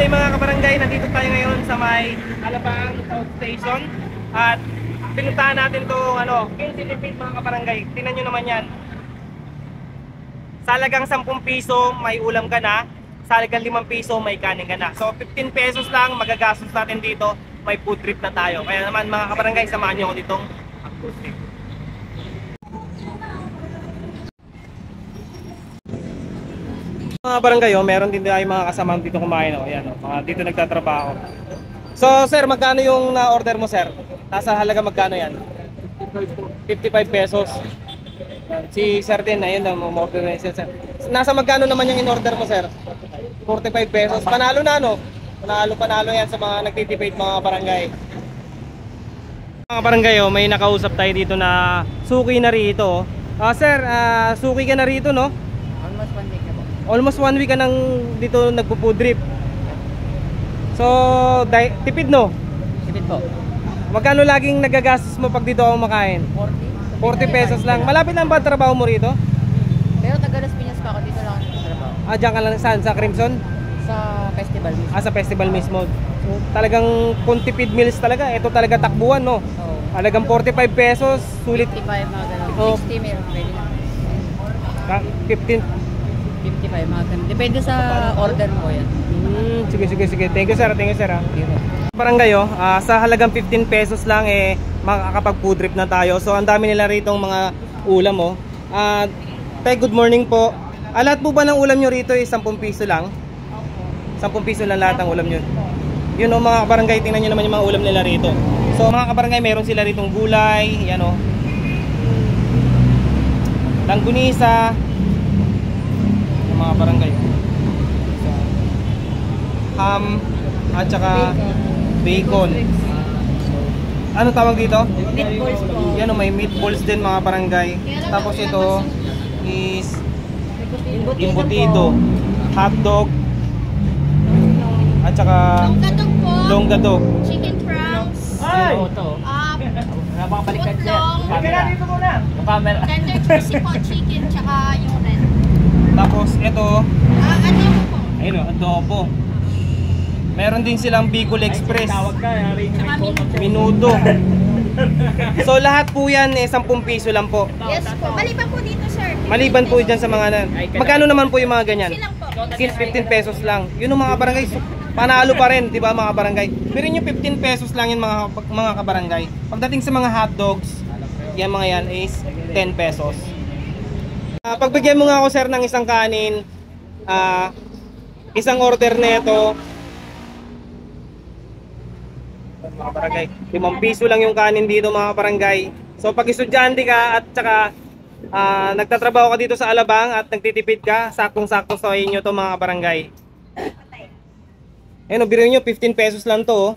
day mga kabarangay, nandito tayo ngayon sa may Alabang South Station at pinuntahan natin tong ano, King mga kabarangay. Tingnan nyo naman yan. Sa halagang 10 piso, may ulam ka na. Sa halagang 5 piso, may kanin ka na. So 15 pesos lang magagastos natin dito. May food trip na tayo. Kaya naman mga kabarangay, samahan nyo ako ditong food trip. Mga barangay, oh, meron din tayo mga kasamahan dito kumain. Oh. Ayan, oh, dito nagtatrabaho. So, sir, magkano yung na-order mo, sir? Nasa halaga magkano yan? 55 pesos. Si sir din, ayun, na-order na siya, sir. Nasa magkano naman yung in-order mo, sir? 45 pesos. Panalo na, no? Panalo, panalo yan sa mga nagtitipate mga barangay. Mga barangay, oh, may nakausap tayo dito na suki na rito. Ah, sir, ah, suki ka na rito, no? Almost one week. Almost one week ka nang dito nagpo-food trip. So, tipid no? Sipit po. Magkano laging nagagastos mo pag dito ako makain? 40. 40 pesos lang. Malapit lang ba ang trabaho mo rito? Pero taga Las Piñas pa ako. Dito lang ako nagtatrabaho. Ah, diyan ka lang saan? Sa Crimson? Sa festival mismo. Ah, sa festival mismo. So, talagang kung tipid meals talaga. Ito talaga takbuhan, no? Oo. Talagang 45 pesos, sulit. 55 mga ganun. Oo. 60 meron pwede na. Ka- 15. 55 mga ganun. Depende sa order mo yan. Hmm, sige, sige, sige. Thank you, sir. Thank you, sir. ah. Barangay, oh, ah, sa halagang 15 pesos lang eh makakapag food trip na tayo. So ang dami nila rito mga ulam oh. Ah, tay, good morning po. Ah, lahat po ba ng ulam nyo rito is 10 piso lang? 10 piso lang lahat ng ulam nyo. Yun oh mga kabarangay, tingnan nyo naman yung mga ulam nila rito. So mga kabarangay, meron sila ritong gulay, yan oh. Langgunisa. Mga barangay. So, ham at saka bacon. Ano tawag dito? Meatballs po. Yan o, may meatballs din mga barangay. Tapos ito is imbutido, hotdog, at saka Longgadog. Chicken prawns. Ay! ito. Napakabaliktad siya. Putlong. Camera. dito muna. Yung camera. tender crispy po chicken tsaka yung. Tapos ito, Ah, ano yung po? ayun o, adobo. Meron din silang Bicol Express. Tsaka minuto. Minuto. So lahat po yan eh 10 piso lang po. Yes po. Maliban po dito, sir. Maliban po dyan sa mga nan. Magkano naman po yung mga ganyan? Po. 15 pesos lang. Yun ang mga barangay. Panalo pa rin, 'di ba mga barangay? Pero yung 15 pesos lang yun mga mga kabarangay. Pagdating sa mga hot dogs, yan mga yan is 10 pesos. Ah, pagbigyan mo nga ako sir ng isang kanin, ah isang order nito. Mga barangay, 5 piso lang yung kanin dito mga barangay. So pag estudyante ka at saka ah, nagtatrabaho ka dito sa Alabang at nagtitipid ka, saktong-sakto sa inyo to mga barangay. Ayun, biro nyo, 15 pesos lang to. oh.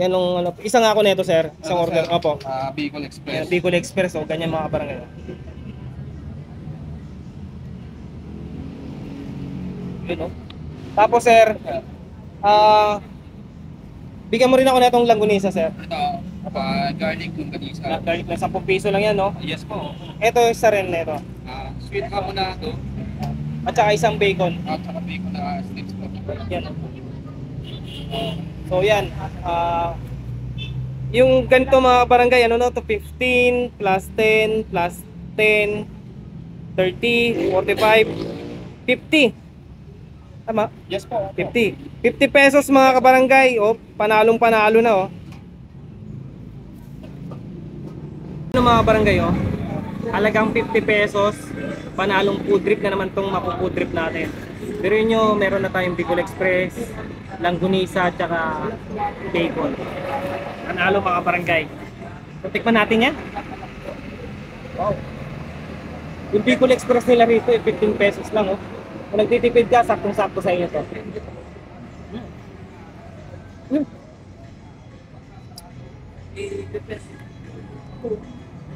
Yan ang ano, isang ako nito, sir. Isang Ano, order. sir? Opo. Ah, Bicol Yan, Express. Bicol Express, oh, ganyan mga barangay. Yun, oh. Tapos, sir, ah, bigyan mo rin ako netong langgunisa, sir. Ito, pa garlic yung kanisa. Na- Garlic na 10 piso lang yan, no? Yes po. Ito, isa rin nito. Ah, sweet ka muna ito. At saka isang bacon. At saka bacon na sticks po. Yan. So yan, ah yung ganito mga barangay, ano no, to 15 plus 10 plus 10 30, 45, 50. Tama? Yes po. 50. 50 pesos mga kabarangay. O, panalong panalo na oh. Ano mga barangay oh? Halagang 50 pesos. Panalong food trip na naman tong mapu-food trip natin. Pero yun nyo, meron na tayong Bicol Express, Langgunisa, tsaka bacon. Panalo mga barangay. So, tikman natin yan. Wow. Yung Bicol Express nila rito, eh, 15 pesos lang oh. Kung nagtitipid ka, saktong-sakto sa inyo to. Mm.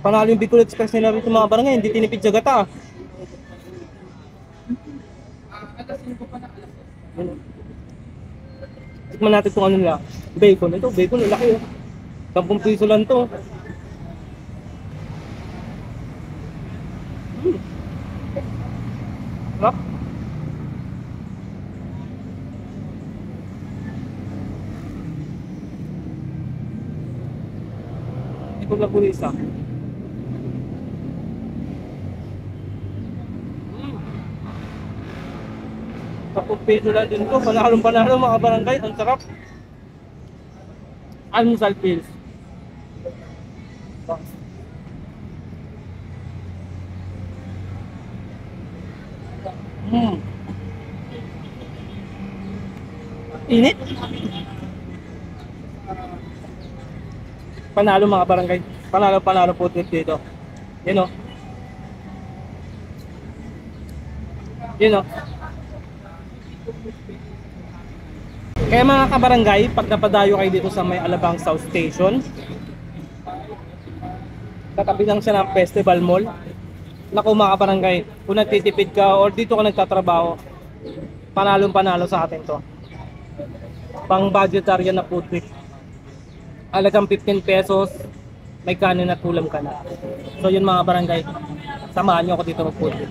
Panalo yung Bicol Express nila rito mga barangay, hindi tinipid sa gata. Tikman natin itong ano nila. Bacon. Ito, bacon. Laki oh. 10 piso lang to. Mm. Sarap. Lagulisa. Mm. Tapos peso lang din to. Panalong panalo mga barangay. Ang sarap. Almusal pills. Mm. Init. Panalo mga barangay. Panalo panalo po dito. Yun o. Yun o. Kaya mga kabarangay, pag napadayo kayo dito sa may Alabang South Station, katabi lang siya ng Festival Mall. Naku mga kabarangay, kung nagtitipid ka or dito ka nagtatrabaho, panalong panalo sa atin to. Pang budgetarya na food trip. Alagang 15 pesos, may kanin at ulam ka na. So yun mga barangay, samahan nyo ako dito mag food trip.